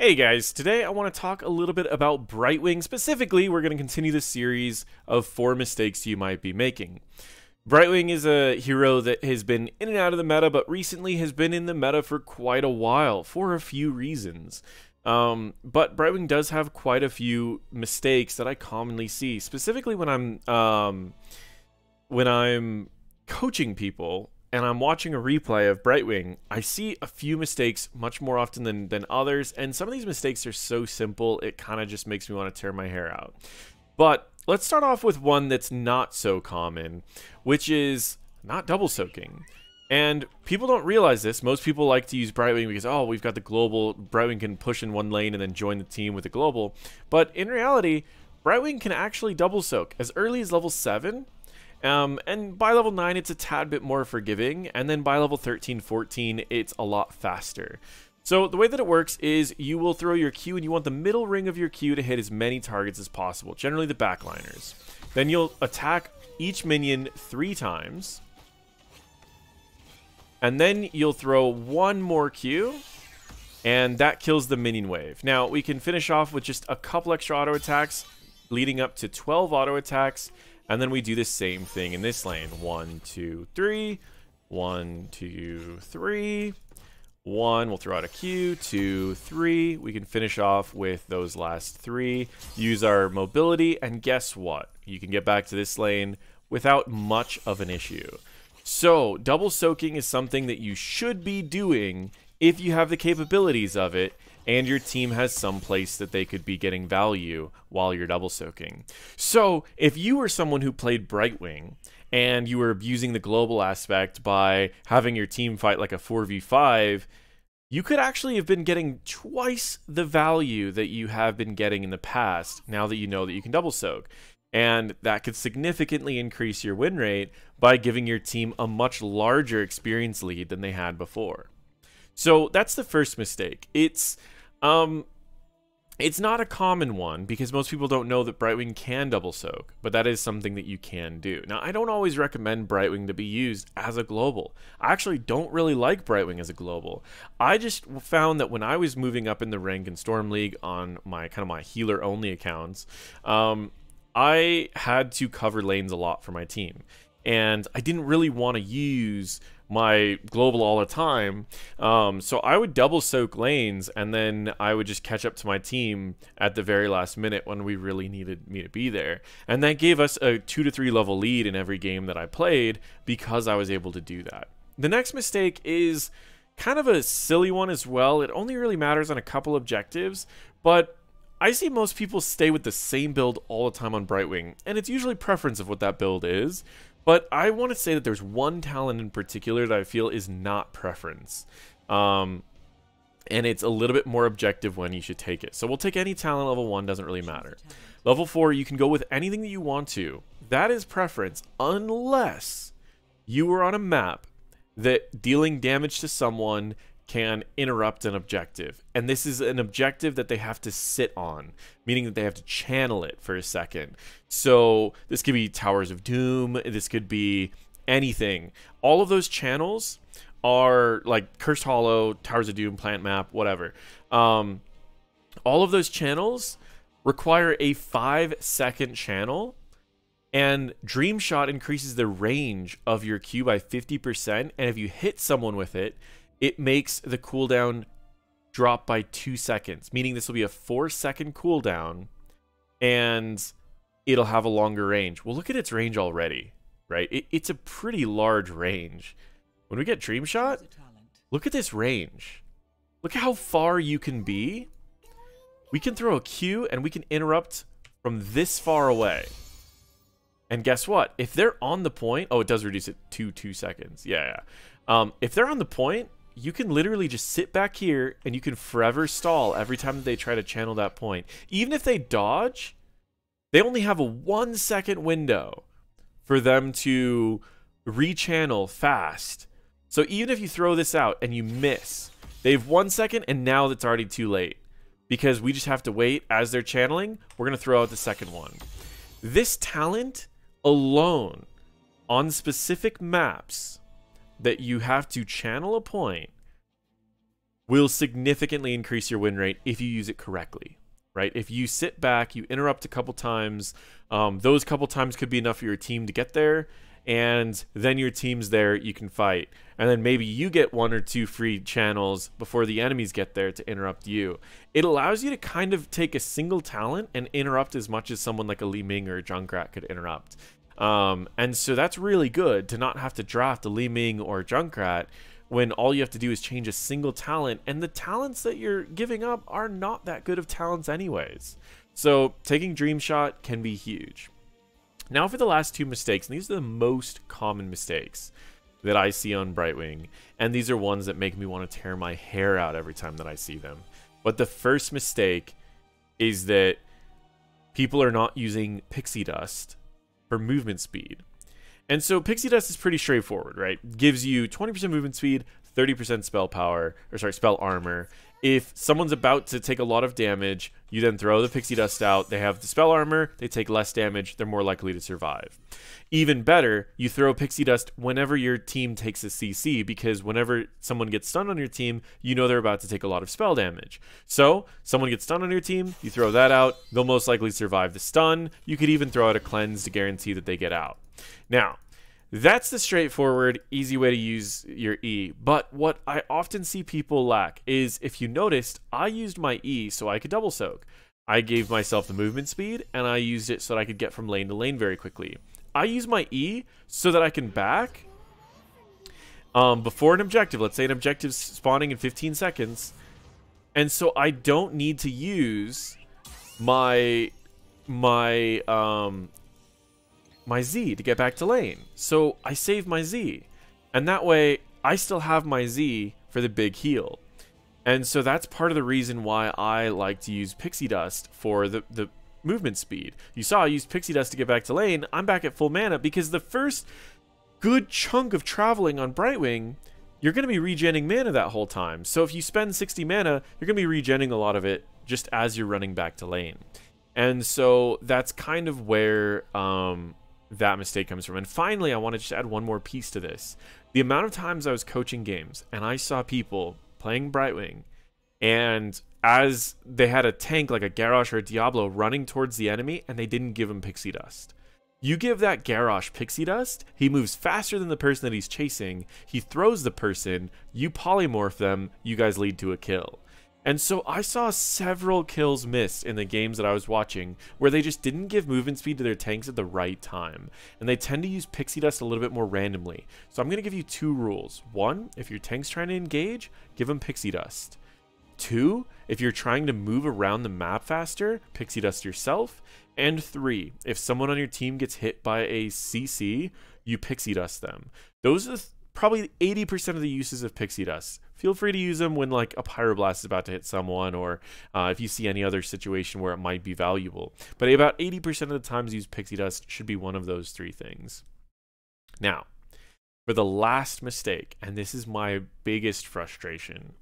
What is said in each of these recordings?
Hey guys, today I want to talk a little bit about Brightwing. Specifically, we're going to continue the series of four mistakes you might be making. Brightwing is a hero that has been in and out of the meta, but recently has been in the meta for quite a while for a few reasons. Um, but Brightwing does have quite a few mistakes that I commonly see, specifically when I'm um, when I'm coaching people and I'm watching a replay of Brightwing, I see a few mistakes much more often than, than others, and some of these mistakes are so simple, it kind of just makes me want to tear my hair out. But let's start off with one that's not so common, which is not double soaking. And people don't realize this. Most people like to use Brightwing because, oh, we've got the global. Brightwing can push in one lane and then join the team with the global. But in reality, Brightwing can actually double soak. As early as level 7, um, and by level 9, it's a tad bit more forgiving, and then by level 13, 14, it's a lot faster. So the way that it works is you will throw your Q and you want the middle ring of your Q to hit as many targets as possible, generally the backliners. Then you'll attack each minion three times. And then you'll throw one more Q, and that kills the minion wave. Now, we can finish off with just a couple extra auto attacks, leading up to 12 auto attacks, and then we do the same thing in this lane. One, two, three. One, two, three. One, we'll throw out a Q. Two, three. We can finish off with those last three. Use our mobility, and guess what? You can get back to this lane without much of an issue. So, double soaking is something that you should be doing if you have the capabilities of it and your team has some place that they could be getting value while you're double soaking. So, if you were someone who played Brightwing and you were abusing the global aspect by having your team fight like a 4v5, you could actually have been getting twice the value that you have been getting in the past now that you know that you can double soak. And that could significantly increase your win rate by giving your team a much larger experience lead than they had before. So that's the first mistake. It's um, it's not a common one because most people don't know that Brightwing can double soak, but that is something that you can do. Now, I don't always recommend Brightwing to be used as a global. I actually don't really like Brightwing as a global. I just found that when I was moving up in the rank in Storm League on my kind of my healer only accounts, um, I had to cover lanes a lot for my team. And I didn't really want to use my global all the time. Um, so I would double soak lanes and then I would just catch up to my team at the very last minute when we really needed me to be there. And that gave us a two to three level lead in every game that I played because I was able to do that. The next mistake is kind of a silly one as well. It only really matters on a couple objectives, but I see most people stay with the same build all the time on Brightwing, and it's usually preference of what that build is. But I want to say that there's one talent in particular that I feel is not preference. Um, and it's a little bit more objective when you should take it. So we'll take any talent level 1, doesn't really matter. Level 4, you can go with anything that you want to. That is preference, unless you are on a map that dealing damage to someone can interrupt an objective. And this is an objective that they have to sit on, meaning that they have to channel it for a second. So this could be Towers of Doom, this could be anything. All of those channels are like Cursed Hollow, Towers of Doom, Plant Map, whatever. Um, all of those channels require a five second channel and Dream Shot increases the range of your Q by 50%. And if you hit someone with it, it makes the cooldown drop by two seconds, meaning this will be a four second cooldown and it'll have a longer range. Well, look at its range already, right? It, it's a pretty large range. When we get Dream Shot, look at this range. Look at how far you can be. We can throw a Q and we can interrupt from this far away. And guess what? If they're on the point, oh, it does reduce it to two seconds. Yeah, yeah. Um, if they're on the point, you can literally just sit back here and you can forever stall every time they try to channel that point. Even if they dodge, they only have a one second window for them to rechannel fast. So even if you throw this out and you miss, they have one second and now it's already too late. Because we just have to wait as they're channeling, we're going to throw out the second one. This talent alone on specific maps that you have to channel a point will significantly increase your win rate if you use it correctly, right? If you sit back, you interrupt a couple times, um, those couple times could be enough for your team to get there, and then your team's there, you can fight. And then maybe you get one or two free channels before the enemies get there to interrupt you. It allows you to kind of take a single talent and interrupt as much as someone like a Li Ming or a Junkrat could interrupt. Um, and so that's really good to not have to draft a Li Ming or a Junkrat when all you have to do is change a single talent and the talents that you're giving up are not that good of talents anyways. So taking Dream Shot can be huge. Now for the last two mistakes, and these are the most common mistakes that I see on Brightwing, and these are ones that make me want to tear my hair out every time that I see them. But the first mistake is that people are not using Pixie Dust for movement speed. And so Pixie Dust is pretty straightforward, right? Gives you 20% movement speed, 30% spell power, or sorry, spell armor, if someone's about to take a lot of damage, you then throw the pixie dust out. They have the spell armor, they take less damage, they're more likely to survive. Even better, you throw pixie dust whenever your team takes a CC because whenever someone gets stunned on your team, you know they're about to take a lot of spell damage. So, someone gets stunned on your team, you throw that out, they'll most likely survive the stun. You could even throw out a cleanse to guarantee that they get out. Now, that's the straightforward, easy way to use your E. But what I often see people lack is if you noticed, I used my E so I could double soak. I gave myself the movement speed and I used it so that I could get from lane to lane very quickly. I use my E so that I can back um, before an objective. Let's say an objective's spawning in 15 seconds. And so I don't need to use my my um, my Z to get back to lane. So I save my Z. And that way, I still have my Z for the big heal. And so that's part of the reason why I like to use Pixie Dust for the, the movement speed. You saw I used Pixie Dust to get back to lane. I'm back at full mana because the first good chunk of traveling on Brightwing, you're going to be regenning mana that whole time. So if you spend 60 mana, you're going to be regenning a lot of it just as you're running back to lane. And so that's kind of where um, that mistake comes from. And finally, I want to just add one more piece to this. The amount of times I was coaching games and I saw people playing Brightwing, and as they had a tank like a Garrosh or a Diablo running towards the enemy, and they didn't give him Pixie Dust. You give that Garrosh Pixie Dust, he moves faster than the person that he's chasing, he throws the person, you polymorph them, you guys lead to a kill. And so I saw several kills missed in the games that I was watching where they just didn't give movement speed to their tanks at the right time. And they tend to use pixie dust a little bit more randomly. So I'm going to give you two rules. One, if your tank's trying to engage, give them pixie dust. Two, if you're trying to move around the map faster, pixie dust yourself. And three, if someone on your team gets hit by a CC, you pixie dust them. Those are the probably 80% of the uses of pixie dust. Feel free to use them when like a pyroblast is about to hit someone or uh, if you see any other situation where it might be valuable. But about 80% of the times you use pixie dust should be one of those three things. Now, for the last mistake, and this is my biggest frustration,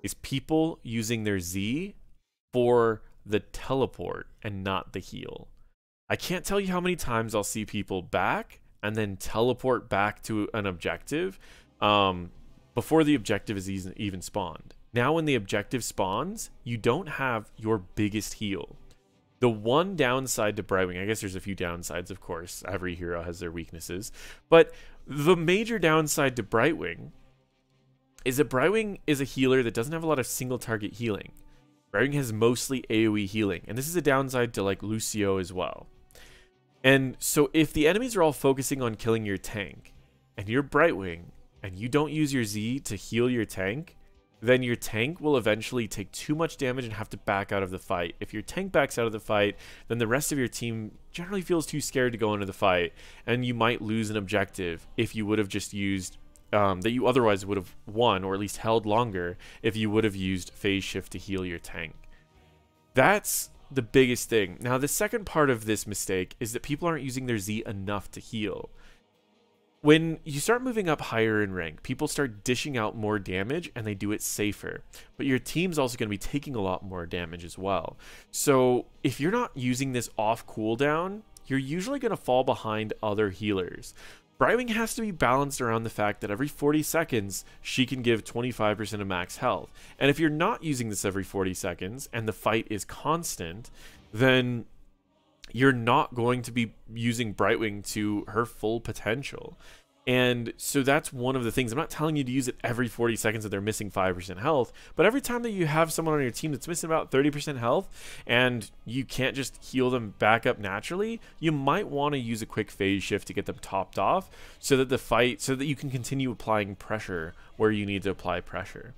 is people using their Z for the teleport and not the heal. I can't tell you how many times I'll see people back and then teleport back to an objective um, before the objective is even spawned. Now when the objective spawns, you don't have your biggest heal. The one downside to Brightwing, I guess there's a few downsides, of course. Every hero has their weaknesses. But the major downside to Brightwing is that Brightwing is a healer that doesn't have a lot of single target healing. Brightwing has mostly AoE healing. And this is a downside to like Lucio as well. And so if the enemies are all focusing on killing your tank, and you're Brightwing, and you don't use your Z to heal your tank, then your tank will eventually take too much damage and have to back out of the fight. If your tank backs out of the fight, then the rest of your team generally feels too scared to go into the fight, and you might lose an objective if you would have just used um, that you otherwise would have won or at least held longer if you would have used phase shift to heal your tank. That's the biggest thing. Now, the second part of this mistake is that people aren't using their Z enough to heal. When you start moving up higher in rank, people start dishing out more damage and they do it safer. But your team's also going to be taking a lot more damage as well. So if you're not using this off cooldown, you're usually going to fall behind other healers. Brightwing has to be balanced around the fact that every 40 seconds, she can give 25% of max health. And if you're not using this every 40 seconds and the fight is constant, then you're not going to be using Brightwing to her full potential. And so that's one of the things. I'm not telling you to use it every 40 seconds that they're missing 5% health, but every time that you have someone on your team that's missing about 30% health and you can't just heal them back up naturally, you might want to use a quick phase shift to get them topped off so that the fight, so that you can continue applying pressure where you need to apply pressure.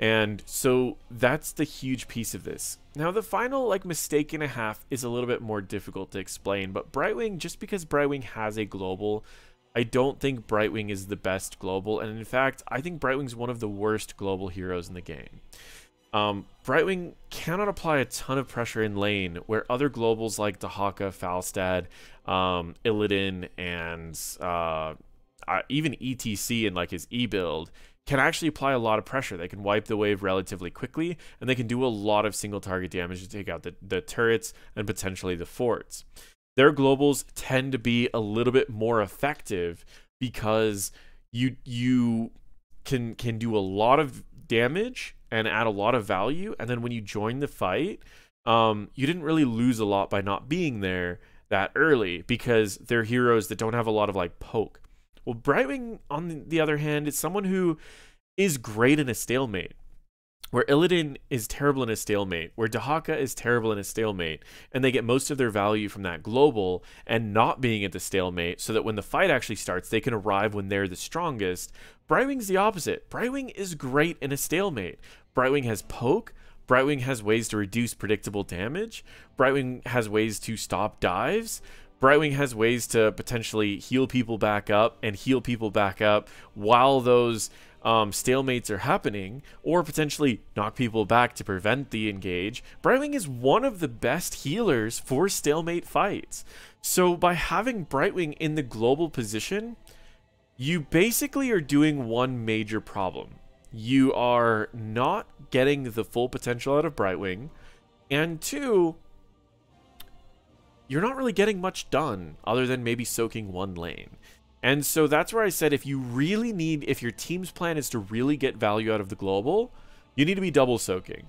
And so that's the huge piece of this. Now the final like mistake and a half is a little bit more difficult to explain, but Brightwing, just because Brightwing has a global I don't think Brightwing is the best global, and in fact, I think Brightwing's one of the worst global heroes in the game. Um, Brightwing cannot apply a ton of pressure in lane, where other globals like Dehaka, Falstad, um, Illidan, and uh, even ETC and like his E build can actually apply a lot of pressure. They can wipe the wave relatively quickly, and they can do a lot of single target damage to take out the, the turrets and potentially the forts their globals tend to be a little bit more effective because you you can can do a lot of damage and add a lot of value and then when you join the fight um, you didn't really lose a lot by not being there that early because they're heroes that don't have a lot of like poke well brightwing on the other hand is someone who is great in a stalemate where Illidan is terrible in a stalemate, where Dehaka is terrible in a stalemate, and they get most of their value from that global and not being at the stalemate, so that when the fight actually starts, they can arrive when they're the strongest. Brightwing's the opposite. Brightwing is great in a stalemate. Brightwing has poke. Brightwing has ways to reduce predictable damage. Brightwing has ways to stop dives. Brightwing has ways to potentially heal people back up and heal people back up while those um, stalemates are happening, or potentially knock people back to prevent the engage, Brightwing is one of the best healers for stalemate fights. So by having Brightwing in the global position, you basically are doing one major problem. You are not getting the full potential out of Brightwing, and two, you're not really getting much done other than maybe soaking one lane. And so that's where I said if you really need, if your team's plan is to really get value out of the global, you need to be double soaking.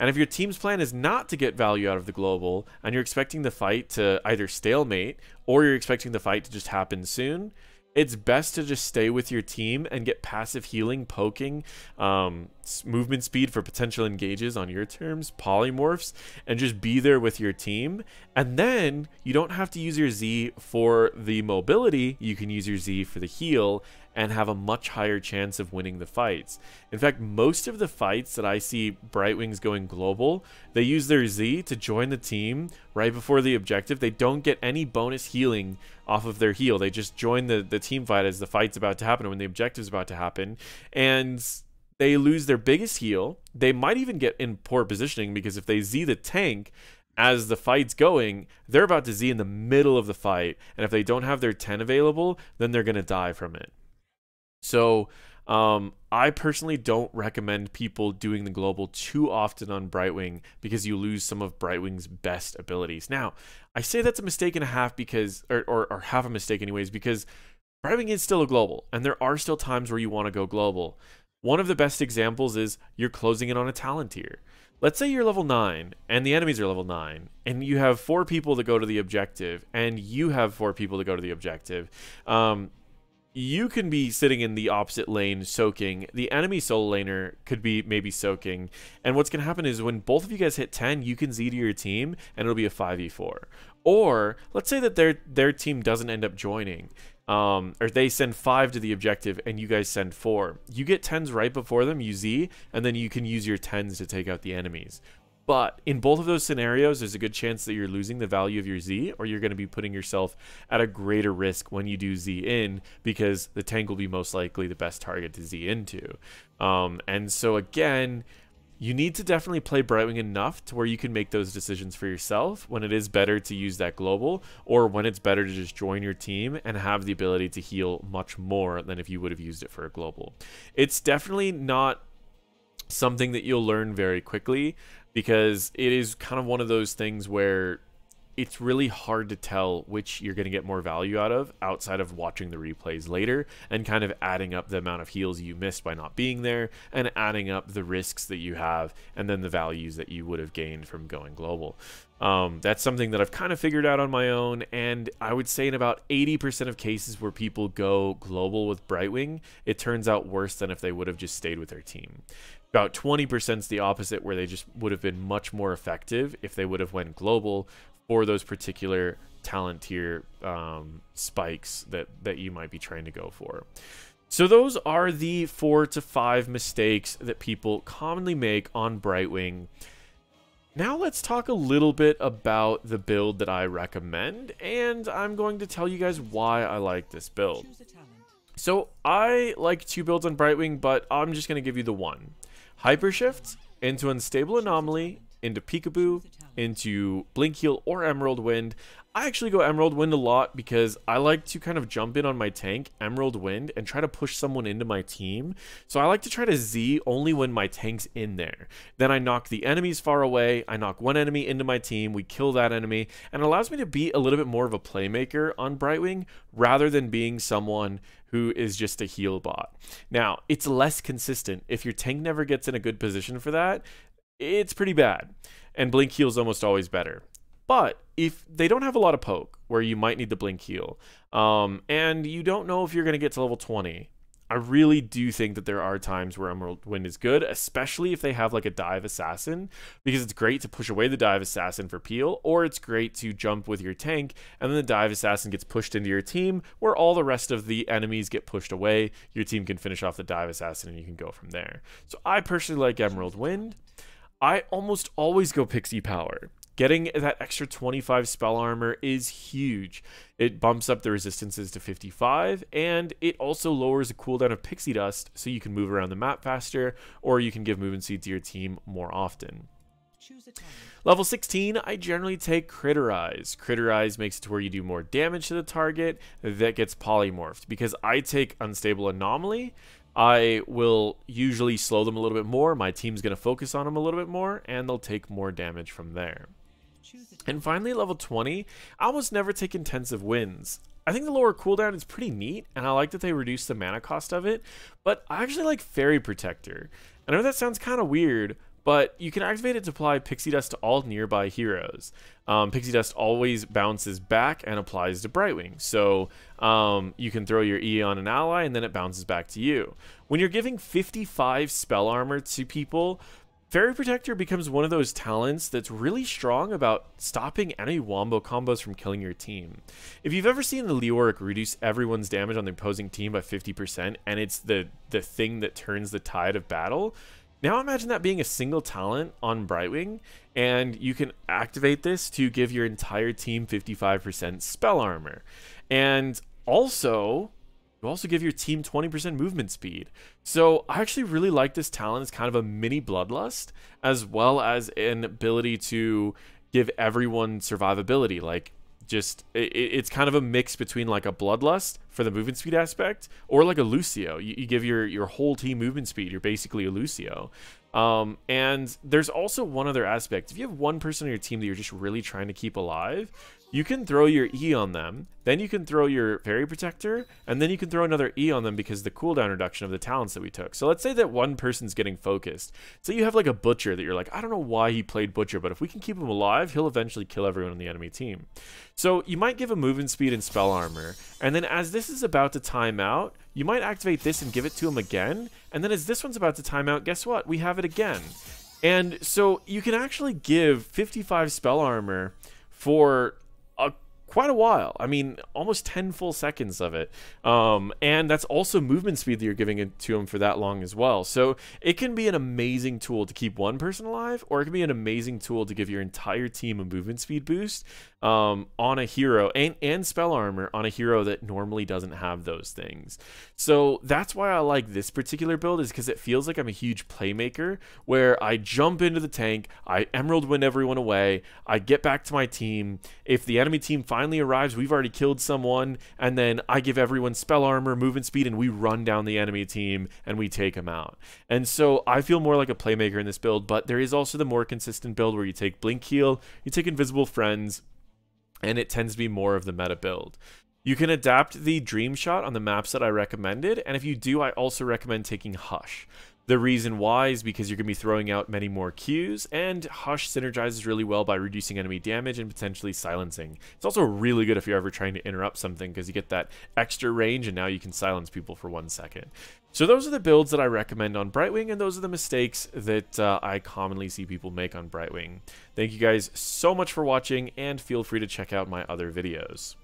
And if your team's plan is not to get value out of the global and you're expecting the fight to either stalemate or you're expecting the fight to just happen soon, it's best to just stay with your team and get passive healing, poking, um, movement speed for potential engages on your terms, polymorphs, and just be there with your team. And then you don't have to use your Z for the mobility, you can use your Z for the heal and have a much higher chance of winning the fights. In fact, most of the fights that I see Brightwings going global, they use their Z to join the team right before the objective. They don't get any bonus healing off of their heal. They just join the, the team fight as the fight's about to happen when the objective's about to happen. And they lose their biggest heal. They might even get in poor positioning because if they Z the tank, as the fight's going, they're about to Z in the middle of the fight. And if they don't have their 10 available, then they're going to die from it. So um, I personally don't recommend people doing the global too often on Brightwing because you lose some of Brightwing's best abilities. Now, I say that's a mistake and a half because, or, or, or half a mistake anyways, because Brightwing is still a global, and there are still times where you want to go global. One of the best examples is you're closing in on a talent tier. Let's say you're level 9 and the enemies are level 9 and you have four people to go to the objective and you have four people to go to the objective. Um, you can be sitting in the opposite lane soaking. The enemy solo laner could be maybe soaking. And what's going to happen is when both of you guys hit 10, you can Z to your team and it'll be a 5v4. Or let's say that their their team doesn't end up joining. Um, or they send five to the objective and you guys send four. You get 10s right before them, you Z, and then you can use your 10s to take out the enemies. But in both of those scenarios, there's a good chance that you're losing the value of your Z, or you're going to be putting yourself at a greater risk when you do Z in, because the tank will be most likely the best target to Z into. Um, and so, again, you need to definitely play Brightwing enough to where you can make those decisions for yourself when it is better to use that global, or when it's better to just join your team and have the ability to heal much more than if you would have used it for a global. It's definitely not something that you'll learn very quickly because it is kind of one of those things where it's really hard to tell which you're going to get more value out of outside of watching the replays later and kind of adding up the amount of heals you missed by not being there and adding up the risks that you have and then the values that you would have gained from going global. Um, that's something that I've kind of figured out on my own, and I would say in about 80% of cases where people go global with Brightwing, it turns out worse than if they would have just stayed with their team. About 20% is the opposite, where they just would have been much more effective if they would have went global for those particular talent tier um, spikes that, that you might be trying to go for. So those are the four to five mistakes that people commonly make on Brightwing. Now let's talk a little bit about the build that I recommend, and I'm going to tell you guys why I like this build. So I like two builds on Brightwing, but I'm just going to give you the one. Hypershift into Unstable Anomaly, into Peekaboo, into Blink Heal or Emerald Wind. I actually go Emerald Wind a lot because I like to kind of jump in on my tank, Emerald Wind, and try to push someone into my team. So I like to try to Z only when my tank's in there. Then I knock the enemies far away, I knock one enemy into my team, we kill that enemy, and it allows me to be a little bit more of a playmaker on Brightwing rather than being someone who is just a heal bot. Now, it's less consistent. If your tank never gets in a good position for that, it's pretty bad. And Blink Heal is almost always better. But if they don't have a lot of poke, where you might need the blink heal, um, and you don't know if you're going to get to level 20, I really do think that there are times where Emerald Wind is good, especially if they have like a dive assassin, because it's great to push away the dive assassin for peel, or it's great to jump with your tank, and then the dive assassin gets pushed into your team, where all the rest of the enemies get pushed away. Your team can finish off the dive assassin, and you can go from there. So I personally like Emerald Wind. I almost always go Pixie Power. Getting that extra 25 spell armor is huge. It bumps up the resistances to 55, and it also lowers the cooldown of Pixie Dust so you can move around the map faster, or you can give movement speed to your team more often. Level 16, I generally take Critterize. Critterize makes it to where you do more damage to the target that gets polymorphed. Because I take Unstable Anomaly, I will usually slow them a little bit more. My team's going to focus on them a little bit more, and they'll take more damage from there. And finally, level 20, I almost never take intensive winds. I think the lower cooldown is pretty neat, and I like that they reduce the mana cost of it, but I actually like Fairy Protector. I know that sounds kind of weird, but you can activate it to apply Pixie Dust to all nearby heroes. Um, Pixie Dust always bounces back and applies to Brightwing, so um, you can throw your E on an ally and then it bounces back to you. When you're giving 55 spell armor to people, Fairy Protector becomes one of those talents that's really strong about stopping any wombo combos from killing your team. If you've ever seen the Leoric reduce everyone's damage on the opposing team by 50%, and it's the, the thing that turns the tide of battle, now imagine that being a single talent on Brightwing, and you can activate this to give your entire team 55% spell armor. And also, you also give your team 20% movement speed. So I actually really like this talent as kind of a mini Bloodlust, as well as an ability to give everyone survivability. Like, just it, it's kind of a mix between like a bloodlust for the movement speed aspect or like a lucio you, you, give your your whole team movement speed you're basically a lucio um, and there's also one other aspect if you have one person on your team that you're just really trying to keep alive you can throw your E on them, then you can throw your Fairy Protector, and then you can throw another E on them because the cooldown reduction of the talents that we took. So let's say that one person's getting focused. So you have like a Butcher that you're like, I don't know why he played Butcher, but if we can keep him alive, he'll eventually kill everyone on the enemy team. So you might give him movement speed and spell armor, and then as this is about to time out, you might activate this and give it to him again, and then as this one's about to time out, guess what? We have it again. And so you can actually give 55 spell armor for a, quite a while. I mean, almost 10 full seconds of it. Um, and that's also movement speed that you're giving it to him for that long as well. So it can be an amazing tool to keep one person alive, or it can be an amazing tool to give your entire team a movement speed boost um, on a hero and, and spell armor on a hero that normally doesn't have those things. So that's why I like this particular build is because it feels like I'm a huge playmaker where I jump into the tank, I Emerald Wind everyone away, I get back to my team. If the enemy team finally arrives, we've already killed someone, and then I give everyone spell armor, movement speed, and we run down the enemy team and we take them out. And so I feel more like a playmaker in this build, but there is also the more consistent build where you take blink heal, you take invisible friends, and it tends to be more of the meta build. You can adapt the Dream Shot on the maps that I recommended, and if you do, I also recommend taking Hush. The reason why is because you're going to be throwing out many more Qs, and Hush synergizes really well by reducing enemy damage and potentially silencing. It's also really good if you're ever trying to interrupt something because you get that extra range and now you can silence people for one second. So those are the builds that I recommend on Brightwing, and those are the mistakes that uh, I commonly see people make on Brightwing. Thank you guys so much for watching, and feel free to check out my other videos.